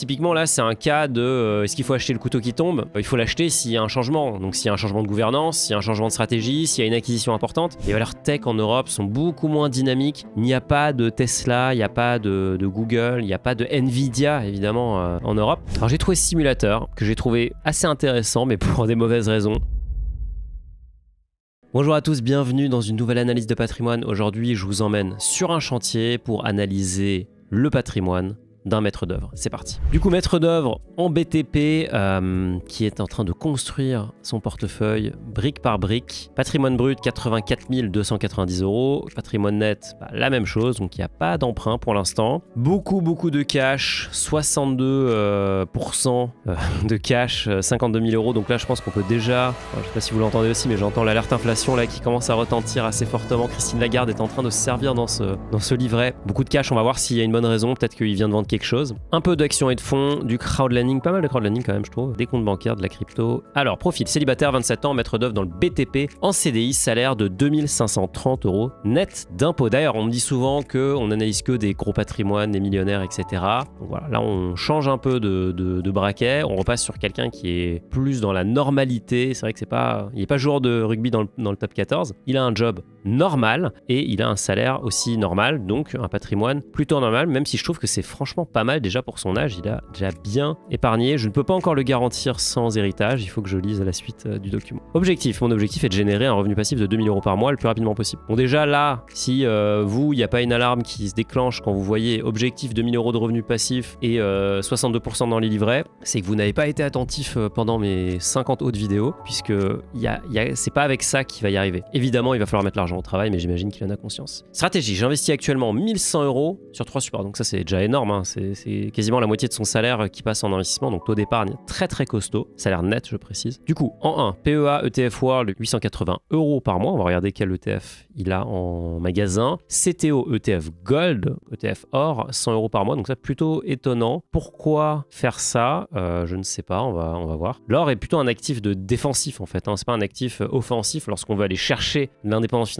Typiquement là, c'est un cas de euh, est-ce qu'il faut acheter le couteau qui tombe? Il faut l'acheter s'il y a un changement. Donc s'il y a un changement de gouvernance, s'il y a un changement de stratégie, s'il y a une acquisition importante. Les valeurs tech en Europe sont beaucoup moins dynamiques. Il n'y a pas de Tesla, il n'y a pas de, Google, il n'y a pas de Nvidia évidemment euh, en Europe. Alors j'ai trouvé ce simulateur que j'ai trouvé assez intéressant, mais pour des mauvaises raisons. Bonjour à tous, bienvenue dans une nouvelle analyse de patrimoine. Aujourd'hui, je vous emmène sur un chantier pour analyser le patrimoine d'un maître d'œuvre. C'est parti. Du coup, maître d'œuvre en BTP euh, qui est en train de construire son portefeuille brique par brique. Patrimoine brut 84 290 euros. Patrimoine net, bah, la même chose. Donc il n'y a pas d'emprunt pour l'instant. Beaucoup, beaucoup de cash. 62% euh, euh, de cash, 52 000 euros. Donc là, je pense qu'on peut déjà. je ne sais pas si vous l'entendez aussi, mais j'entends l'alerte inflation là qui commence à retentir assez fortement. Christine Lagarde est en train de se servir dans ce, dans ce livret. Beaucoup de cash. On va voir s'il y a une bonne raison. Peut-être qu'il vient de vendre quelque chose. Un peu d'action et de fonds, du crowdlending, pas mal de crowdlending quand même, je trouve. Des comptes bancaires, de la crypto. Alors, profil, célibataire, 27 ans, maître d'œuvre dans le BTP, en CDI, salaire de 2530 euros net d'impôt. D'ailleurs, on me dit souvent qu'on analyse que des gros patrimoines, des millionnaires, etc. Voilà, là, on change un peu de, braquet. On repasse sur quelqu'un qui est plus dans la normalité. C'est vrai que c'est pas, il n'est pas joueur de rugby dans le, dans le top 14. Il a un job normal et il a un salaire aussi normal, donc un patrimoine plutôt normal, même si je trouve que c'est franchement pas mal déjà pour son âge, il a déjà bien épargné. Je ne peux pas encore le garantir sans héritage, il faut que je lise la suite euh, du document. Objectif, mon objectif est de générer un revenu passif de 2000 euros par mois le plus rapidement possible. Bon déjà là, si euh, vous, il n'y a pas une alarme qui se déclenche quand vous voyez objectif 2000 euros de revenus passifs et 62% euh, dans les livrets, c'est que vous n'avez pas été attentif pendant mes 50 autres vidéos, puisque y a, c'est pas avec ça qu'il va y arriver. Évidemment, il va falloir mettre l'argent au travail, mais j'imagine qu'il en a conscience. Stratégie, j'investis actuellement 1100 euros sur trois supports, donc ça c'est déjà énorme, hein. c'est quasiment la moitié de son salaire qui passe en investissement, donc taux d'épargne très très costaud, salaire net je précise. Du coup, en 1, PEA ETF World 880 euros par mois, on va regarder quel ETF il a en magasin. CTO ETF Gold, ETF Or, 100 euros par mois, donc ça plutôt étonnant. Pourquoi faire ça? Euh, Je ne sais pas, on va, on va voir. L'or est plutôt un actif de défensif en fait, hein. c'est pas un actif offensif lorsqu'on veut aller chercher l'indépendance financière.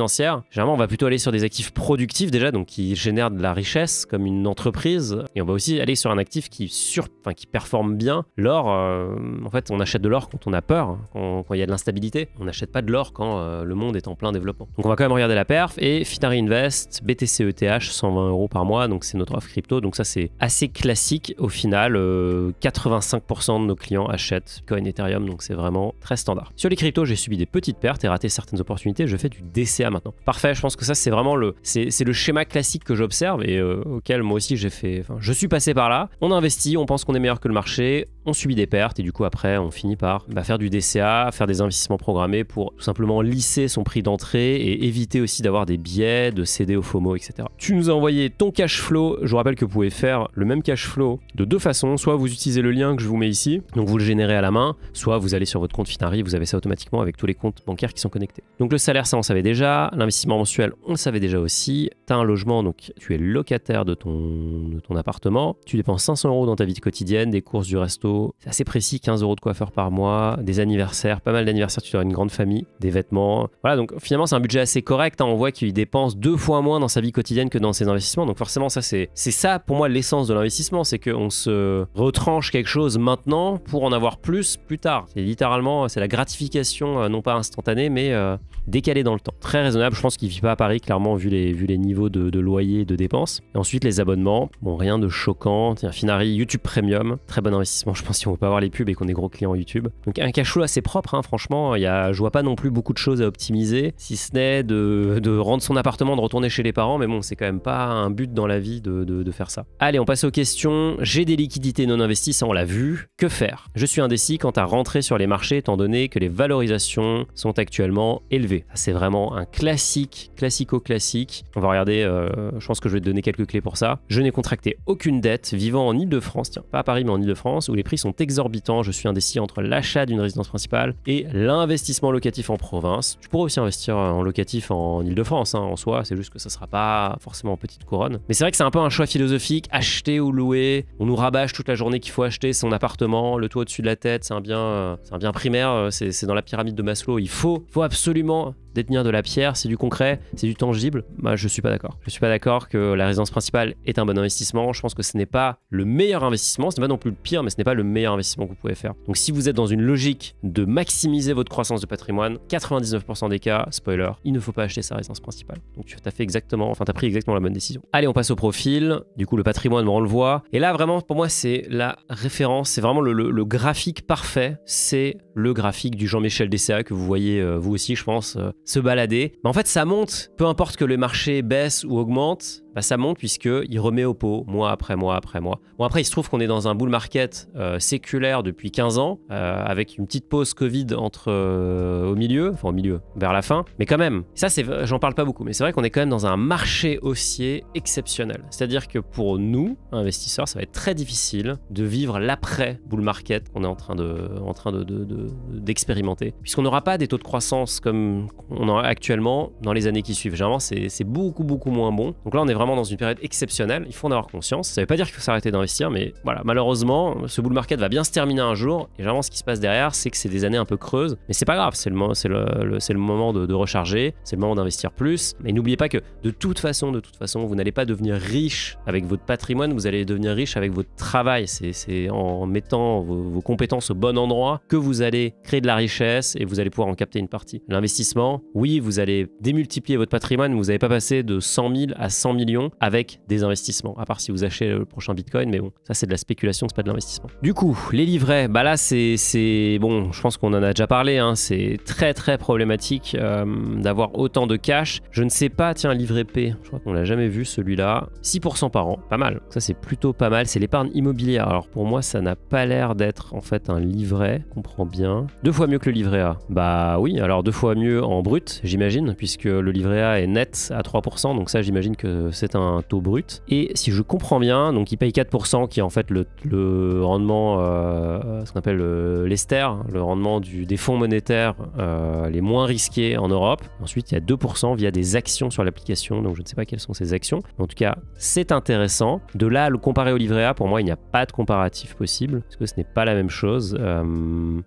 Généralement, on va plutôt aller sur des actifs productifs déjà, donc qui génèrent de la richesse comme une entreprise, et on va aussi aller sur un actif qui, sur, enfin, qui performe bien. L'or, euh, en fait, on achète de l'or quand on a peur, quand, il y a de l'instabilité. On n'achète pas de l'or quand euh, le monde est en plein développement. Donc on va quand même regarder la perf. Et Finari Invest, BTC ETH, 120 euros par mois, donc c'est notre offre crypto. Donc ça, c'est assez classique au final. 85% euh, de nos clients achètent Bitcoin Ethereum, donc c'est vraiment très standard. Sur les cryptos, j'ai subi des petites pertes et raté certaines opportunités. Je fais du DCA maintenant. Parfait, je pense que ça, c'est vraiment le, le schéma classique que j'observe et auquel moi aussi j'ai fait. Enfin, je suis passé par là. On investit, on pense qu'on est meilleur que le marché, on subit des pertes et du coup après on finit par bah, faire du DCA, faire des investissements programmés pour tout simplement lisser son prix d'entrée et éviter aussi d'avoir des biais, de céder au FOMO, etc. Tu nous as envoyé ton cash flow. Je vous rappelle que vous pouvez faire le même cash flow de deux façons. Soit vous utilisez le lien que je vous mets ici, donc vous le générez à la main, soit vous allez sur votre compte Finari, vous avez ça automatiquement avec tous les comptes bancaires qui sont connectés. Donc le salaire, ça on savait déjà. L'investissement mensuel, on le savait déjà aussi. Tu as un logement, donc tu es locataire de ton, de ton appartement. Tu dépenses 500 euros dans ta vie quotidienne, des courses du resto, c'est assez précis, 15 euros de coiffeur par mois, des anniversaires, pas mal d'anniversaires, tu dois une grande famille, des vêtements. Voilà, donc finalement c'est un budget assez correct, hein. on voit qu'il dépense deux fois moins dans sa vie quotidienne que dans ses investissements, donc forcément ça c'est ça pour moi l'essence de l'investissement, c'est qu'on se retranche quelque chose maintenant pour en avoir plus plus tard. C'est littéralement, c'est la gratification, euh, non pas instantanée, mais euh, décalée dans le temps. Très raisonnable, je pense qu'il vit pas à Paris, clairement, vu les, vu les niveaux de, de loyer et de dépenses. Et ensuite les abonnements, bon rien de choquant, tiens, Finari, YouTube Premium, très bon investissement, je pense si on veut pas avoir les pubs et qu'on est gros clients YouTube. Donc un cash flow assez propre, hein, franchement, il y a, je vois pas non plus beaucoup de choses à optimiser, si ce n'est de, de, rendre son appartement, de retourner chez les parents, mais bon, c'est quand même pas un but dans la vie de, de, de faire ça. Allez, on passe aux questions. J'ai des liquidités non investies, ça on l'a vu. Que faire? Je suis indécis quant à rentrer sur les marchés, étant donné que les valorisations sont actuellement élevées. C'est vraiment un classique, classico-classique. On va regarder, euh, je pense que je vais te donner quelques clés pour ça. Je n'ai contracté aucune dette vivant en Ile-de-France, tiens, pas à Paris mais en Ile-de-France, où les sont exorbitant, je suis indécis entre l'achat d'une résidence principale et l'investissement locatif en province. Tu pourrais aussi investir en locatif en Ile-de-France, hein, en soi, c'est juste que ça sera pas forcément en petite couronne. Mais c'est vrai que c'est un peu un choix philosophique, acheter ou louer. On nous rabâche toute la journée qu'il faut acheter son appartement, le toit au-dessus de la tête, c'est un bien, c'est un bien primaire, c'est dans la pyramide de Maslow. Il faut, faut absolument détenir de la pierre, c'est du concret, c'est du tangible. Bah, je suis pas d'accord. Je suis pas d'accord que la résidence principale est un bon investissement. Je pense que ce n'est pas le meilleur investissement, ce n'est pas non plus le pire, mais ce n'est pas le meilleur investissement que vous pouvez faire. Donc si vous êtes dans une logique de maximiser votre croissance de patrimoine, 99% des cas, spoiler, il ne faut pas acheter sa résidence principale. Donc tu as fait exactement, enfin tu as pris exactement la bonne décision. Allez, on passe au profil. Du coup, le patrimoine, on le voit. Et là, vraiment, pour moi, c'est la référence, c'est vraiment le, graphique parfait. C'est le graphique du Jean-Michel DCA que vous voyez, euh, vous aussi, je pense, euh, se balader. Mais en fait, ça monte, peu importe que le marché baisse ou augmente, bah, ça monte puisqu'il remet au pot mois après mois après mois. Bon, après, il se trouve qu'on est dans un bull market euh, séculaire depuis 15 ans, euh, avec une petite pause Covid entre, euh, au milieu, enfin au milieu, vers la fin. Mais quand même, ça, c'est, j'en parle pas beaucoup, mais c'est vrai qu'on est quand même dans un marché haussier exceptionnel. C'est-à-dire que pour nous, investisseurs, ça va être très difficile de vivre l'après bull market qu'on est en train, de, de, d'expérimenter, puisqu'on n'aura pas des taux de croissance comme on a actuellement dans les années qui suivent. Généralement, c'est, c'est beaucoup, beaucoup moins bon. Donc là, on est vraiment dans une période exceptionnelle, il faut en avoir conscience. Ça ne veut pas dire qu'il faut s'arrêter d'investir, mais voilà, malheureusement, ce bull market va bien se terminer un jour. Et généralement, ce qui se passe derrière, c'est que c'est des années un peu creuses. Mais c'est pas grave, c'est le, le, le, moment de, recharger, c'est le moment d'investir plus. Mais n'oubliez pas que de toute façon, de toute façon, vous n'allez pas devenir riche avec votre patrimoine, vous allez devenir riche avec votre travail. C'est en mettant vos, vos compétences au bon endroit que vous allez créer de la richesse et vous allez pouvoir en capter une partie. L'investissement, oui, vous allez démultiplier votre patrimoine, vous n'allez pas passer de 100 000 à 100 avec des investissements. À part si vous achetez le prochain Bitcoin, mais bon, ça c'est de la spéculation, c'est pas de l'investissement. Du coup, les livrets, bah là c'est bon, je pense qu'on en a déjà parlé, hein, c'est très très problématique euh, d'avoir autant de cash. Je ne sais pas, tiens, livret P, je crois qu'on l'a jamais vu celui-là, 6% par an, pas mal. Ça c'est plutôt pas mal. C'est l'épargne immobilière. Alors pour moi, ça n'a pas l'air d'être en fait un livret, comprend bien. Deux fois mieux que le livret A. Bah oui, alors deux fois mieux en brut, j'imagine, puisque le livret A est net à 3%, donc ça j'imagine que c'est un taux brut. Et si je comprends bien, donc il paye 4% qui est en fait le, rendement, euh, ce qu'on appelle l'ester, le rendement des fonds monétaires euh, les moins risqués en Europe. Ensuite, il y a 2% via des actions sur l'application, donc je ne sais pas quelles sont ces actions. En tout cas, c'est intéressant. De là le comparer au livret A, pour moi, il n'y a pas de comparatif possible, parce que ce n'est pas la même chose. Euh,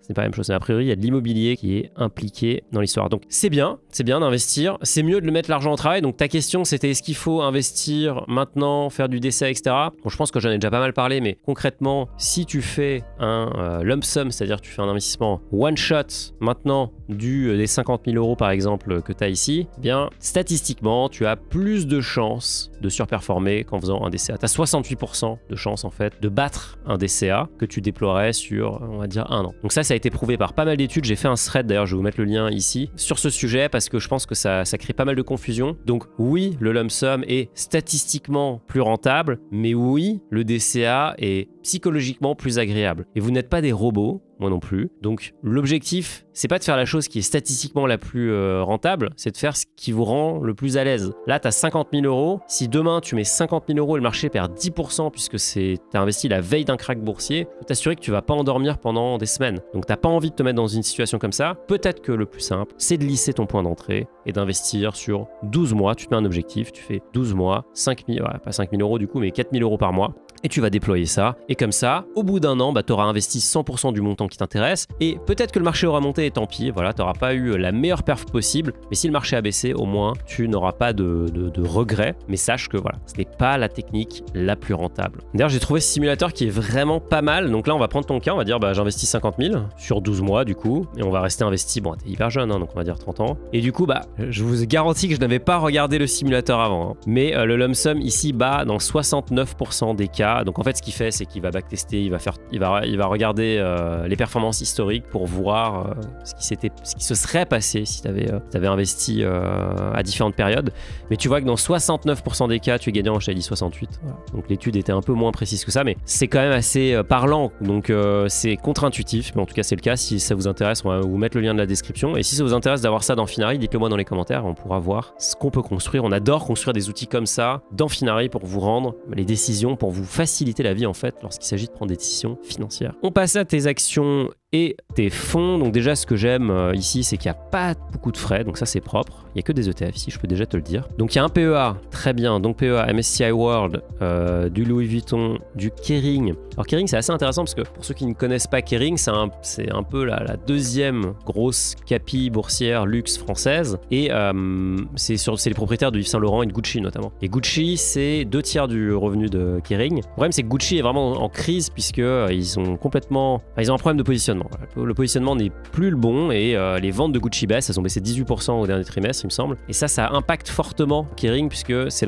ce n'est pas la même chose. A priori, il y a de l'immobilier qui est impliqué dans l'histoire. Donc c'est bien, c'est bien d'investir. C'est mieux de le mettre l'argent au travail. Donc ta question, c'était est-ce qu'il faut investir investir maintenant, faire du décès, etc. Bon, je pense que j'en ai déjà pas mal parlé, mais concrètement, si tu fais un euh, lump sum, c'est-à-dire tu fais un investissement one shot maintenant du euh, des 50 000 euros par exemple que tu as ici, eh bien statistiquement, tu as plus de chances de surperformer qu'en faisant un DCA. Tu as 68% de chances en fait de battre un DCA que tu déploierais sur, on va dire, un an. Donc ça, ça a été prouvé par pas mal d'études. J'ai fait un thread d'ailleurs, je vais vous mettre le lien ici, sur ce sujet parce que je pense que ça, ça crée pas mal de confusion. Donc oui, le lump sum est statistiquement plus rentable, mais oui, le DCA est psychologiquement plus agréable. Et vous n'êtes pas des robots, moi non plus. Donc l'objectif, c'est pas de faire la chose qui est statistiquement la plus euh, rentable, c'est de faire ce qui vous rend le plus à l'aise. Là, tu as 50 000 euros. Si demain tu mets 50 000 euros et le marché perd 10% puisque tu as investi la veille d'un crack boursier, peux t'assurer que tu vas pas endormir pendant des semaines. Donc t'as pas envie de te mettre dans une situation comme ça. Peut-être que le plus simple, c'est de lisser ton point d'entrée et d'investir sur 12 mois. Tu te mets un objectif, tu fais 12 mois, 5 000, pas 5 000 euros du coup, mais 4 000 euros par mois et tu vas déployer ça. Et comme ça, au bout d'un an, bah, tu auras investi 100% du montant qui t'intéresse. Et peut-être que le marché aura monté et tant pis, voilà, tu n'auras pas eu la meilleure perf possible. Mais si le marché a baissé, au moins, tu n'auras pas de, regrets. Mais sache que voilà, ce n'est pas la technique la plus rentable. D'ailleurs, j'ai trouvé ce simulateur qui est vraiment pas mal. Donc là, on va prendre ton cas, on va dire, bah, j'investis 50 000 sur 12 mois du coup. Et on va rester investi, bon, t'es hyper jeune, hein, donc on va dire 30 ans. Et du coup, bah, je vous garantis que je n'avais pas regardé le simulateur avant. Hein. Mais euh, le lump sum ici bat dans 69% des cas donc en fait, ce qu'il fait, c'est qu'il va backtester, il va faire, il va, il va regarder euh, les performances historiques pour voir euh, ce qui s'était, ce qui se serait passé si tu avais, euh, investi à différentes périodes. Mais tu vois que dans 69% des cas, tu es gagnant. Je t'ai dit 68. Donc l'étude était un peu moins précise que ça, mais c'est quand même assez parlant. Donc c'est contre-intuitif, mais en tout cas c'est le cas. Si ça vous intéresse, on va vous mettre le lien de la description. Et si ça vous intéresse d'avoir ça dans Finari, dites-le moi dans les commentaires. On pourra voir ce qu'on peut construire. On adore construire des outils comme ça dans Finari pour vous rendre les décisions, pour vous faciliter faciliter la vie en fait lorsqu'il s'agit de prendre des décisions financières. On passe à tes actions et tes fonds. Donc déjà, ce que j'aime euh, ici, c'est qu'il n'y a pas beaucoup de frais, donc ça c'est propre. Il n'y a que des ETF ici, je peux déjà te le dire. Donc il y a un PEA, très bien. Donc PEA, MSCI World, euh, du Louis Vuitton, du Kering. Alors Kering, c'est assez intéressant parce que pour ceux qui ne connaissent pas Kering, c'est un, un, peu la, deuxième grosse capi boursière luxe française. Et euh, c'est les propriétaires de Yves Saint Laurent et de Gucci notamment. Et Gucci, c'est deux tiers du revenu de Kering. Le problème, c'est que Gucci est vraiment en crise puisque euh, ils ont complètement, ils ont un problème de positionnement. Le positionnement n'est plus le bon et euh, les ventes de Gucci baissent. Elles ont baissé 18% au dernier trimestre, il me semble. Et ça, ça impacte fortement Kering puisque c'est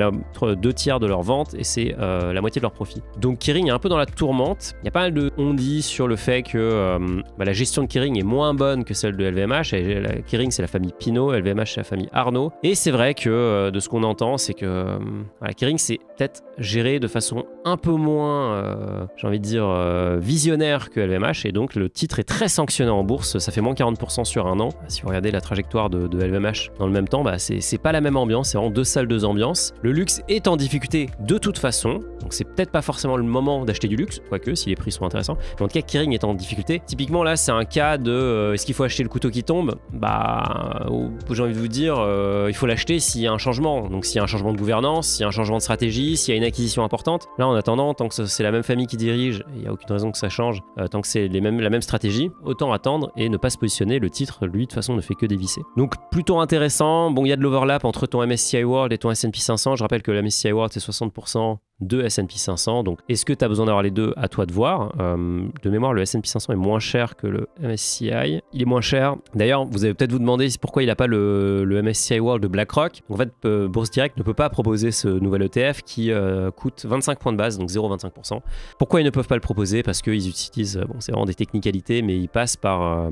deux tiers de leurs ventes et c'est euh, la moitié de leur profit. Donc Kering est un peu dans la tourmente. Il y a pas mal de on dit sur le fait que bah, la gestion de Kering est moins bonne que celle de LVMH. Et Kering, c'est la famille Pinot, LVMH, c'est la famille Arnaud. Et c'est vrai que de ce qu'on entend, c'est que Kering, c'est peut-être géré de façon un peu moins, euh, j'ai envie de dire, euh, visionnaire que LVMH. Et donc, le titre est très sanctionné en bourse. Ça fait moins 40% sur un an. Si vous regardez la trajectoire de, LVMH dans le même temps, bah, c'est pas la même ambiance. C'est vraiment deux salles, deux ambiances. Le luxe est en difficulté de toute façon. Donc, c'est peut-être pas forcément le moment d'acheter du luxe, quoique si les prix sont intéressants. Mais en tout cas, Kering est en difficulté. Typiquement, là, c'est un cas de euh, est-ce qu'il faut acheter le couteau qui tombe? Bah, j'ai envie de vous dire, il faut l'acheter s'il y a un changement. Donc, s'il y a un changement de gouvernance, s'il y a un changement de stratégie, s'il y a une acquisition importante. Là, en attendant, tant que c'est la même famille qui dirige, il n'y a aucune raison que ça change, euh, tant que c'est la même stratégie, autant attendre et ne pas se positionner. Le titre, lui, de toute façon, ne fait que dévisser. Donc, plutôt intéressant. Bon, il y a de l'overlap entre ton MSCI World et ton S&P 500. Je rappelle que le MSCI World, c'est 60% de S&P 500. Donc, est-ce que tu as besoin d'avoir les deux? À toi de voir. Euh, de mémoire, le S&P 500 est moins cher que le MSCI. Il est moins cher. D'ailleurs, vous allez peut-être vous demander pourquoi il n'a pas le, MSCI World de BlackRock. En fait, euh, Bourse Direct ne peut pas proposer ce nouvel ETF qui euh, coûte 25 points de base, donc 0,25%. Pourquoi ils ne peuvent pas le proposer? Parce qu'ils utilisent, bon, c'est vraiment des technicalités, mais ils passent par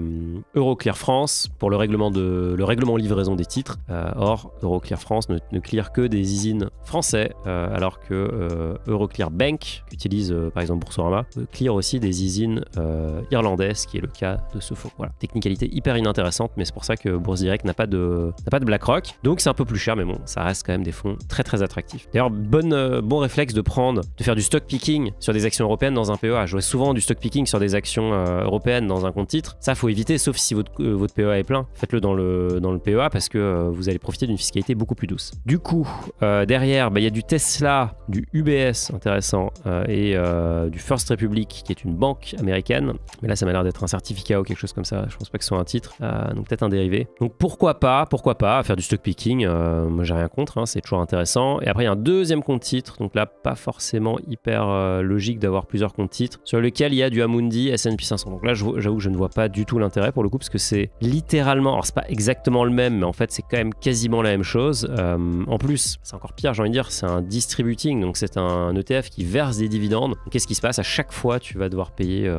Euroclear France pour le règlement de le règlement livraison des titres. or, Euroclear France ne, ne clear que des usines français, alors que Euroclear Bank, qu'utilise euh, par exemple Boursorama, clear aussi des usines euh, irlandaises, qui est le cas de ce faux. Voilà, technicalité hyper inintéressante, mais c'est pour ça que Bourse Direct n'a pas de, pas de BlackRock. Donc c'est un peu plus cher, mais bon, ça reste quand même des fonds très très attractifs. D'ailleurs, bon, réflexe de prendre, de faire du stock picking sur des actions européennes dans un PEA. Je vois souvent du stock picking sur des actions européennes dans un compte titre. Ça, faut éviter, sauf si votre, votre PEA est plein. Faites-le dans le, dans le PEA parce que vous allez profiter d'une fiscalité beaucoup plus douce. Du coup, derrière, bah, il y a du Tesla, du Uber UBS, intéressant, euh, et euh, du First Republic, qui est une banque américaine. Mais là, ça m'a l'air d'être un certificat ou quelque chose comme ça. Je pense pas que ce soit un titre, euh, donc peut-être un dérivé. Donc pourquoi pas, pourquoi pas faire du stock picking. moi, j'ai rien contre, hein, c'est toujours intéressant. Et après, il y a un deuxième compte titre, donc là, pas forcément hyper logique d'avoir plusieurs comptes titres, sur lequel il y a du Amundi S&P 500. Donc là, j'avoue que je ne vois pas du tout l'intérêt pour le coup, parce que c'est littéralement, alors c'est pas exactement le même, mais en fait, c'est quand même quasiment la même chose. en plus, c'est encore pire, j'ai envie de dire, c'est un distributing, donc c'est un ETF qui verse des dividendes. Qu'est-ce qui se passe? À chaque fois, tu vas devoir payer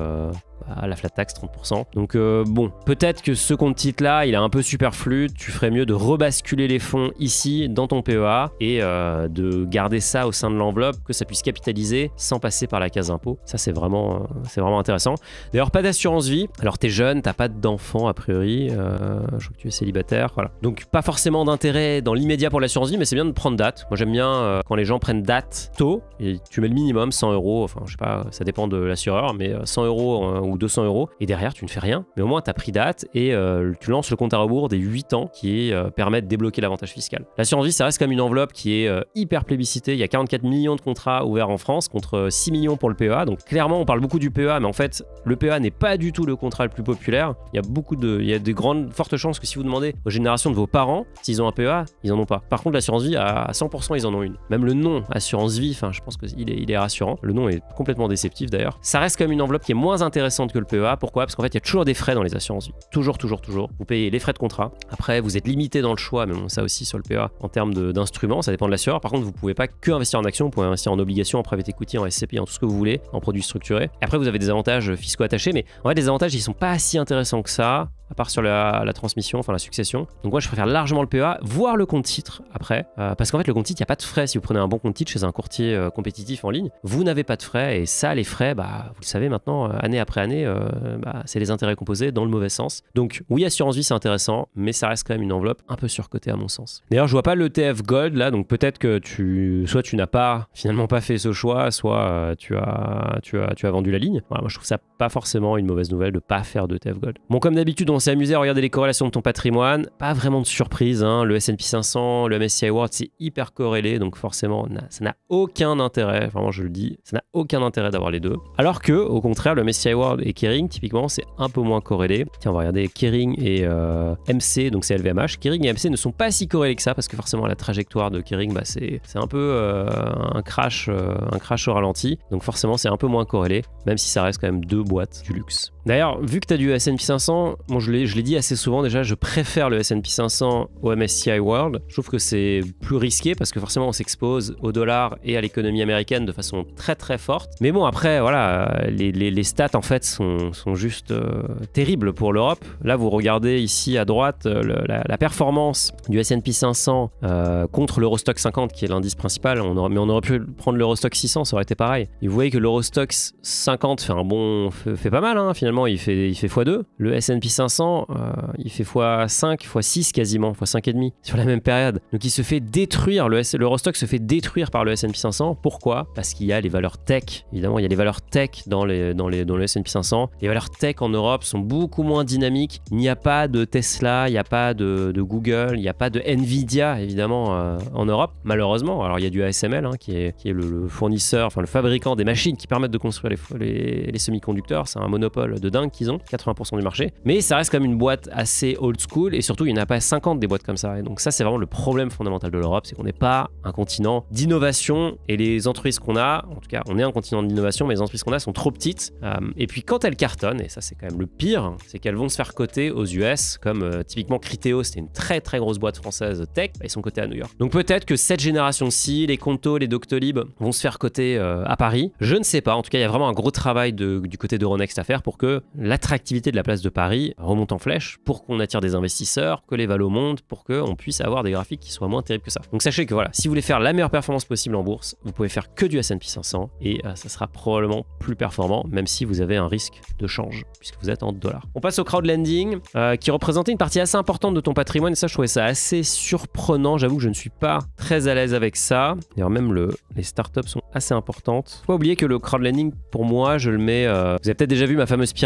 à la flat tax 30%. Donc euh, bon, peut-être que ce compte titre là, il est un peu superflu, tu ferais mieux de rebasculer les fonds ici dans ton PEA et euh, de garder ça au sein de l'enveloppe, que ça puisse capitaliser sans passer par la case impôt. Ça c'est vraiment, euh, c'est vraiment intéressant. D'ailleurs, pas d'assurance vie. Alors t'es jeune, t'as pas d'enfant a priori, je crois que tu es célibataire, voilà. Donc pas forcément d'intérêt dans l'immédiat pour l'assurance vie, mais c'est bien de prendre date. Moi j'aime bien quand les gens prennent date tôt et tu mets le minimum 100 euros, enfin je sais pas, ça dépend de l'assureur, mais 100 euros ou 200 euros et derrière tu ne fais rien. Mais au moins tu as pris date et euh, tu lances le compte à rebours des 8 ans qui euh, permet de débloquer l'avantage fiscal. L'assurance vie, ça reste comme une enveloppe qui est euh, hyper plébiscitée. Il y a 44 millions de contrats ouverts en France contre 6 millions pour le PEA. Donc clairement, on parle beaucoup du PEA, mais en fait, le PEA n'est pas du tout le contrat le plus populaire. Il y a beaucoup de, il y a de grandes, fortes chances que si vous demandez aux générations de vos parents s'ils ont un PEA, ils en ont pas. Par contre, l'assurance vie, à 100%, ils en ont une. Même le nom assurance vie, enfin, je pense qu'il est, il est rassurant. Le nom est complètement déceptif d'ailleurs. Ça reste comme une enveloppe qui est moins intéressante que le PEA. Pourquoi? Parce qu'en fait, il y a toujours des frais dans les assurances vie. Toujours, toujours, toujours. Vous payez les frais de contrat. Après, vous êtes limité dans le choix, mais ça aussi sur le PEA en termes d'instruments, ça dépend de l'assureur. Par contre, vous pouvez pas que investir en actions, vous pouvez investir en obligations, en private equity, en SCPI, en tout ce que vous voulez, en produits structurés. Après, vous avez des avantages fiscaux attachés, mais en fait, les avantages, ils sont pas si intéressants que ça à part sur la, transmission, enfin la succession. Donc moi je préfère largement le PEA, voire le compte titre après, euh, parce qu'en fait le compte titre, il n'y a pas de frais si vous prenez un bon compte titre chez un courtier euh, compétitif en ligne, vous n'avez pas de frais et ça les frais, bah vous le savez maintenant, euh, année après bah, c'est les intérêts composés dans le mauvais sens. Donc oui assurance vie c'est intéressant, mais ça reste quand même une enveloppe un peu surcotée à mon sens. D'ailleurs je vois pas l'ETF Gold là, donc peut-être que tu, soit tu n'as pas finalement pas fait ce choix, soit tu as, tu as, tu as vendu la ligne. moi je trouve ça pas forcément une mauvaise nouvelle de pas faire d'ETF Gold. Bon comme d'habitude on s'est amusé à regarder les corrélations de ton patrimoine, pas vraiment de surprise, hein. le S&P 500, le MSCI World c'est hyper corrélé, donc forcément ça n'a aucun intérêt, vraiment je le dis, ça n'a aucun intérêt d'avoir les deux. Alors que au contraire le MSCI World et Kering typiquement c'est un peu moins corrélé. Tiens on va regarder Kering et euh, MC, donc c'est LVMH. Kering et MC ne sont pas si corrélés que ça parce que forcément la trajectoire de Kering bah, c'est un peu euh, un crash, euh, un crash au ralenti, donc forcément c'est un peu moins corrélé, même si ça reste quand même deux boîtes du luxe. D'ailleurs, vu que tu as du S&P 500, bon, je l'ai dit assez souvent déjà, je préfère le S&P 500 au MSCI World. Je trouve que c'est plus risqué parce que forcément on s'expose au dollar et à l'économie américaine de façon très très forte. Mais bon, après, voilà, les, les, stats en fait sont, sont juste euh, terribles pour l'Europe. Là, vous regardez ici à droite euh, la, performance du S&P 500 euh, contre l'Eurostock 50 qui est l'indice principal. On aurait, mais on aurait pu prendre l'Eurostock 600, ça aurait été pareil. Vous voyez que l'Eurostock 50 fait un bon, fait, fait pas mal hein, finalement il fait, il fait x2. Le S&P 500, euh, il fait x5, x6 quasiment, x5,5 sur la même période. Donc il se fait détruire, le l'Eurostock se fait détruire par le S&P 500. Pourquoi? Parce qu'il y a les valeurs tech. Évidemment, il y a les valeurs tech dans, les, dans, les, dans le S&P 500. Les valeurs tech en Europe sont beaucoup moins dynamiques. Il n'y a pas de Tesla, il n'y a pas de, Google, il n'y a pas de Nvidia, évidemment, euh, en Europe, malheureusement. Alors il y a du ASML, hein, qui est, qui est le, fournisseur, enfin le fabricant des machines qui permettent de construire les, les, les semi-conducteurs. C'est un monopole de dingue qu'ils ont, 80% du marché. Mais ça reste comme une boîte assez old school et surtout il n'y en a pas 50 des boîtes comme ça. Et donc ça c'est vraiment le problème fondamental de l'Europe, c'est qu'on n'est pas un continent d'innovation et les entreprises qu'on a, en tout cas on est un continent d'innovation, mais les entreprises qu'on a sont trop petites. Euh, et puis quand elles cartonnent, et ça c'est quand même le pire, c'est qu'elles vont se faire coter aux US, comme euh, typiquement Criteo, c'était une très très grosse boîte française tech, bah, ils sont cotés à New York. Donc peut-être que cette génération-ci, les Conto, les Doctolib vont se faire coter euh, à Paris. Je ne sais pas, en tout cas il y a vraiment un gros travail du côté d'Euronext à faire pour que l'attractivité de la place de Paris remonte en flèche pour qu'on attire des investisseurs, que les valos montent, pour qu'on puisse avoir des graphiques qui soient moins terribles que ça. Donc sachez que voilà, si vous voulez faire la meilleure performance possible en bourse, vous pouvez faire que du S&P 500 et euh, ça sera probablement plus performant, même si vous avez un risque de change puisque vous êtes en dollars. On passe au crowdlending euh, qui représentait une partie assez importante de ton patrimoine et ça je trouvais ça assez surprenant. J'avoue que je ne suis pas très à l'aise avec ça. D'ailleurs même le, les startups sont assez importantes. Faut pas oublier que le crowdlending pour moi je le mets. Euh, vous avez peut-être déjà vu ma fameuse pyramide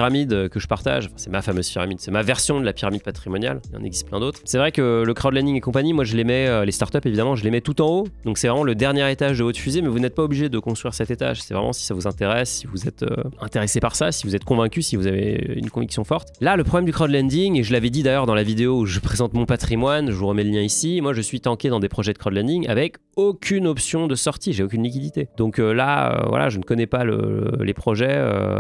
que je partage. c'est ma fameuse pyramide, c'est ma version de la pyramide patrimoniale. Il en existe plein d'autres. C'est vrai que le crowdlending et compagnie, moi je les mets, euh, les startups évidemment, je les mets tout en haut. Donc c'est vraiment le dernier étage de haute fusée, mais vous n'êtes pas obligé de construire cet étage. C'est vraiment si ça vous intéresse, si vous êtes euh, intéressé par ça, si vous êtes convaincu, si vous avez une conviction forte. Là, le problème du crowdlending, et je l'avais dit d'ailleurs dans la vidéo où je présente mon patrimoine, je vous remets le lien ici. Moi je suis tanké dans des projets de crowdlending avec aucune option de sortie, j'ai aucune liquidité. Donc euh, là, voilà, je ne connais pas les projets.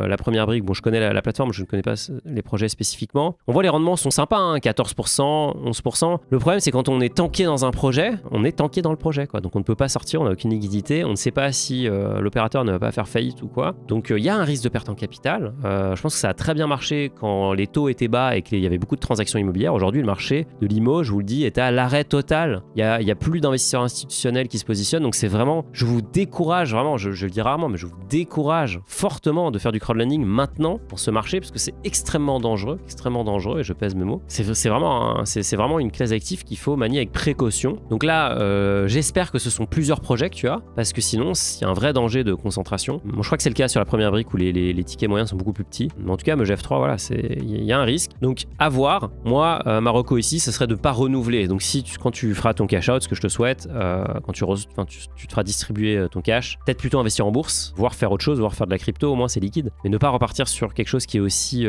la première brique, bon, je connais la plateforme, je ne connais pas les projets spécifiquement. On voit les rendements sont sympas, 14%, hein, 11%. Le problème, c'est quand on est tanké dans un projet, on est tanké dans le projet. Quoi. Donc on ne peut pas sortir, on n'a aucune liquidité, on ne sait pas si euh, l'opérateur ne va pas faire faillite ou quoi. Donc euh, il y a un risque de perte en capital. Euh, je pense que ça a très bien marché quand les taux étaient bas et qu'il y avait beaucoup de transactions immobilières. Aujourd'hui, le marché de l'IMO, je vous le dis, est à l'arrêt total. Il n'y a, plus d'investisseurs institutionnels qui se positionnent. Donc c'est vraiment, je vous décourage, vraiment, je, je, le dis rarement, mais je vous décourage fortement de faire du crowdlending maintenant pour ce marché parce que c'est extrêmement dangereux, extrêmement dangereux, et je pèse mes mots. C'est vraiment, c'est vraiment une classe active qu'il faut manier avec précaution. Donc là, euh, j'espère que ce sont plusieurs projets que tu as, parce que sinon, il y a un vrai danger de concentration. Bon, je crois que c'est le cas sur la première brique où les, tickets moyens sont beaucoup plus petits. Mais en tout cas, me GF3, voilà, il y a un risque. Donc, à voir. Moi, euh, Marocco ici, ce serait de pas renouveler. Donc, si quand tu feras ton cash out, ce que je te souhaite, euh, quand tu, tu, tu, te feras distribuer ton cash, peut-être plutôt investir en bourse, voire faire autre chose, voire faire de la crypto, au moins c'est liquide. Mais ne pas repartir sur quelque chose qui est aussi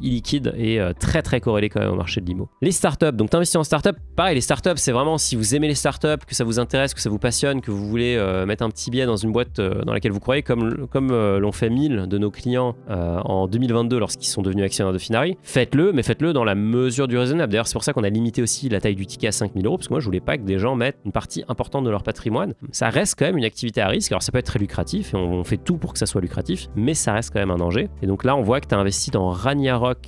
illiquide et euh, très très corrélé quand même au marché de l'IMO. Les startups, donc t'investis en startup, pareil, les startups, c'est vraiment si vous aimez les startups, que ça vous intéresse, que ça vous passionne, que vous voulez euh, mettre un petit billet dans une boîte euh, dans laquelle vous croyez, comme, comme l'ont fait 1000 de nos clients en 2022 lorsqu'ils sont devenus actionnaires de Finari, faites-le, mais faites-le dans la mesure du raisonnable. D'ailleurs, c'est pour ça qu'on a limité aussi la taille du ticket à 5000 euros, parce que moi je voulais pas que des gens mettent une partie importante de leur patrimoine. Ça reste quand même une activité à risque, alors ça peut être très lucratif, et on, fait tout pour que ça soit lucratif, mais ça reste quand même un danger. Et donc là, on voit que tu investi dans Rania Rock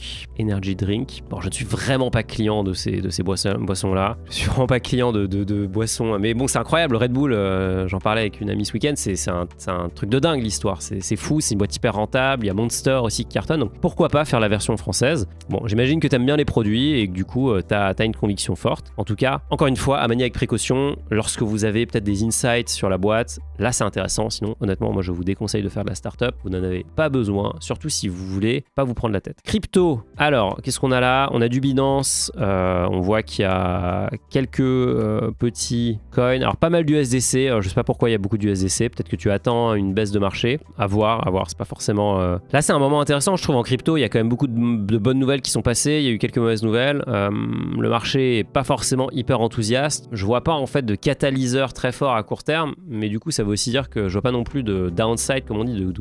Energy Drink. Bon, je ne suis vraiment pas client de ces, de ces boissons, boissons-là. Je suis vraiment pas client de, de, boissons. Mais bon, c'est incroyable. Red Bull, euh, j'en parlais avec une amie ce week-end, c'est un, un, truc de dingue l'histoire. C'est fou, c'est une boîte hyper rentable. Il y a Monster aussi qui cartonne. Donc pourquoi pas faire la version française? Bon, j'imagine que tu aimes bien les produits et que du coup, tu as, as, une conviction forte. En tout cas, encore une fois, à manier avec précaution, lorsque vous avez peut-être des insights sur la boîte, là c'est intéressant. Sinon, honnêtement, moi je vous déconseille de faire de la startup. Vous n'en avez pas besoin, surtout si vous voulez pas vous prendre la tête. Crypto, alors, qu'est-ce qu'on a là? On a du Binance. Euh, on voit qu'il y a quelques euh, petits coins. Alors, pas mal d'USDC. Je sais pas pourquoi il y a beaucoup d'USDC. Peut-être que tu attends une baisse de marché. À voir, à voir. C'est pas forcément. Euh, là, c'est un moment intéressant, je trouve, en crypto. Il y a quand même beaucoup de, bonnes nouvelles qui sont passées. Il y a eu quelques mauvaises nouvelles. le marché est pas forcément hyper enthousiaste. Je vois pas en fait de catalyseur très fort à court terme. Mais du coup, ça veut aussi dire que je vois pas non plus de downside, comme on dit, de,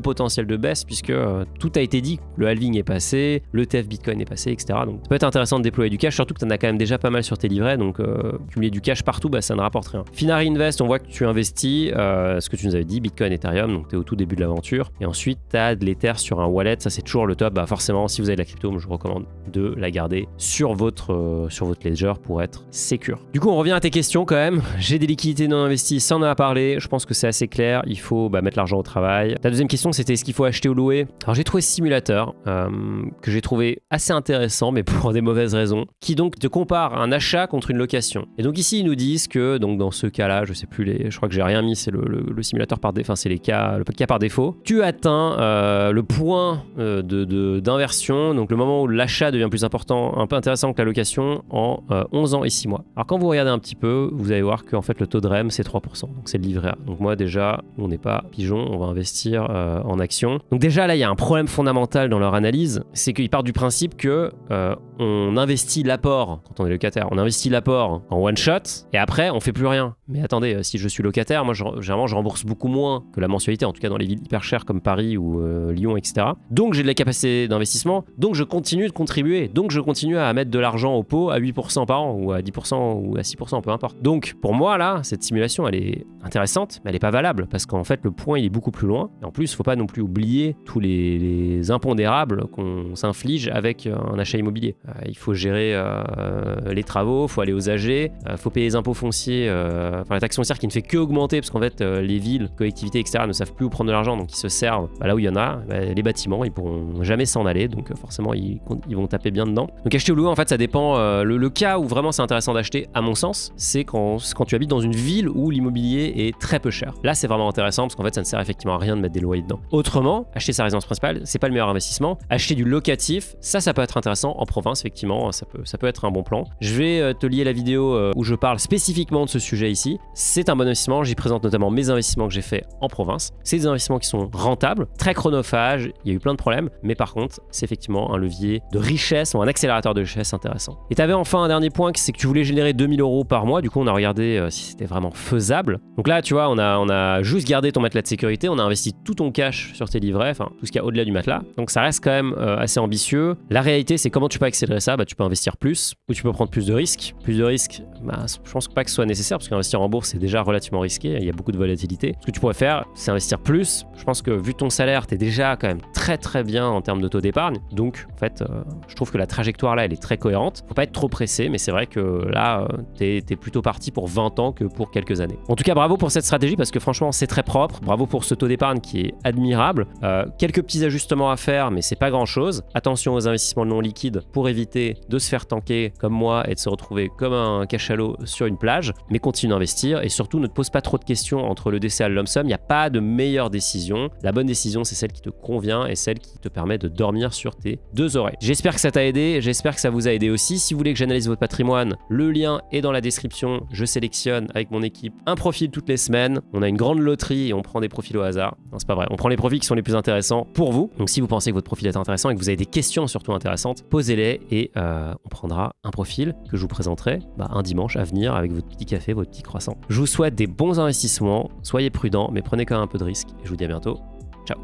potentiel de baisse, puisque tout a été dit. Le halving est passé, le TF Bitcoin est passé, etc. Donc ça peut être intéressant de déployer du cash, surtout que tu en as quand même déjà pas mal sur tes livrets, donc euh, cumuler du cash partout, bah, ça ne rapporte rien. Finari Invest, on voit que tu investis euh, ce que tu nous avais dit, Bitcoin, Ethereum, donc tu es au tout début de l'aventure. Et ensuite, tu as de l'Ether sur un wallet, ça c'est toujours le top. Bah, forcément, si vous avez de la crypto, je vous recommande de la garder sur votre, euh, sur votre ledger pour être sécure. Du coup, on revient à tes questions quand même. J'ai des liquidités non investies, ça en a parlé. Je pense que c'est assez clair. Il faut bah, mettre l'argent au travail. Ta deuxième question, c'était est-ce qu'il faut acheter ou louer? Alors j'ai trouvé ce simulateur que j'ai trouvé assez intéressant, mais pour des mauvaises raisons, qui donc te compare un achat contre une location. Et donc ici, ils nous disent que donc dans ce cas-là, je sais plus les, je crois que j'ai rien mis, c'est le, simulateur par défaut, enfin c'est les cas, le cas par défaut. Tu atteins euh, le point euh, de d'inversion, donc le moment où l'achat devient plus important, un peu intéressant que la location en 11 euh, ans et 6 mois. Alors quand vous regardez un petit peu, vous allez voir qu'en fait le taux de REM c'est 3%, donc c'est le livret A. Donc moi déjà, on n'est pas pigeon, on va investir en action. Donc déjà là, il y a un problème fondamental dans leur analyse, c'est qu'ils partent du principe que euh, on investit l'apport quand on est locataire, on investit l'apport en one shot et après on fait plus rien. Mais attendez, euh, si je suis locataire, moi généralement je rembourse beaucoup moins que la mensualité, en tout cas dans les villes hyper chères comme Paris ou euh, Lyon, etc. Donc j'ai de la capacité d'investissement, donc je continue de contribuer, donc je continue à mettre de l'argent au pot à 8% par an ou à 10% ou à 6%, peu importe. Donc pour moi là, cette simulation elle est intéressante, mais elle n'est pas valable parce qu'en fait le point il est beaucoup plus loin. Et en plus, faut pas non plus oublier tous les, les impondérables qu'on s'inflige avec un achat immobilier. Euh, il faut gérer euh, les travaux, faut aller aux AG, euh, faut payer les impôts fonciers, enfin la taxe foncière qui ne fait que augmenter parce qu'en fait les villes, collectivités, etc. ne savent plus où prendre de l'argent, donc ils se servent bah, là où il y en a. Bah, les bâtiments, ils pourront jamais s'en aller, donc forcément ils, ils, vont taper bien dedans. Donc acheter ou louer, en fait, ça dépend. Le, cas où vraiment c'est intéressant d'acheter, à mon sens, c'est quand, quand tu habites dans une ville où l'immobilier est très peu cher. Là, c'est vraiment intéressant parce qu'en fait, ça ne sert effectivement à rien de mettre des loyers dedans. Autrement, acheter sa résidence principale, c'est pas le meilleur investissement. Acheter du locatif, ça, ça peut être intéressant en province, effectivement, ça peut, ça peut être un bon plan. Je vais euh, te lier la vidéo euh, où je parle spécifiquement de ce sujet ici. C'est un bon investissement, j'y présente notamment mes investissements que j'ai fait en province. C'est des investissements qui sont rentables, très chronophages, il y a eu plein de problèmes, mais par contre, c'est effectivement un levier de richesse ou un accélérateur de richesse intéressant. Et tu avais enfin un dernier point, c'est que tu voulais générer 2000 euros par mois, du coup on a regardé euh, si c'était vraiment faisable. Donc là, tu vois, on a, on a juste gardé ton matelas de sécurité, on a investi tout ton cash sur tes livrets, enfin tout ce qu'il y a au-delà du matelas. Donc ça reste quand même assez ambitieux. La réalité, c'est comment tu peux accélérer ça? Bah, Tu peux investir plus ou tu peux prendre plus de risques. Plus de risques, bah, je pense pas que ce soit nécessaire parce qu'investir en bourse, c'est déjà relativement risqué. Il y a beaucoup de volatilité. Ce que tu pourrais faire, c'est investir plus. Je pense que vu ton salaire, tu es déjà quand même très très bien en termes de taux d'épargne. Donc, en fait, euh, je trouve que la trajectoire là, elle est très cohérente. Faut pas être trop pressé, mais c'est vrai que là, euh, tu es, plutôt parti pour 20 ans que pour quelques années. En tout cas, bravo pour cette stratégie parce que franchement, c'est très propre. Bravo pour ce taux d'épargne qui est admirable. Euh, quelques petits ajustements à faire, mais c'est pas grand chose. Attention aux investissements non liquides pour éviter de se faire tanker comme moi et de se retrouver comme un cachalot sur une plage, mais continue d'investir et surtout ne te pose pas trop de questions entre le décès et le lump sum. Il n'y a pas de meilleure décision. La bonne décision, c'est celle qui te convient et celle qui te permet de dormir sur tes deux oreilles. J'espère que ça t'a aidé, j'espère que ça vous a aidé aussi. Si vous voulez que j'analyse votre patrimoine, le lien est dans la description. Je sélectionne avec mon équipe un profil toutes les semaines. On a une grande loterie et on prend des profils au hasard. Non, c'est pas vrai. On prend les profils qui sont les plus intéressants pour vous. Donc si vous pensez que votre profil est intéressant et que vous avez des questions surtout intéressantes, posez-les et euh, on prendra un profil que je vous présenterai bah, un dimanche à venir avec votre petit café, votre petit croissant. Je vous souhaite des bons investissements, soyez prudents, mais prenez quand même un peu de risques et je vous dis à bientôt. Ciao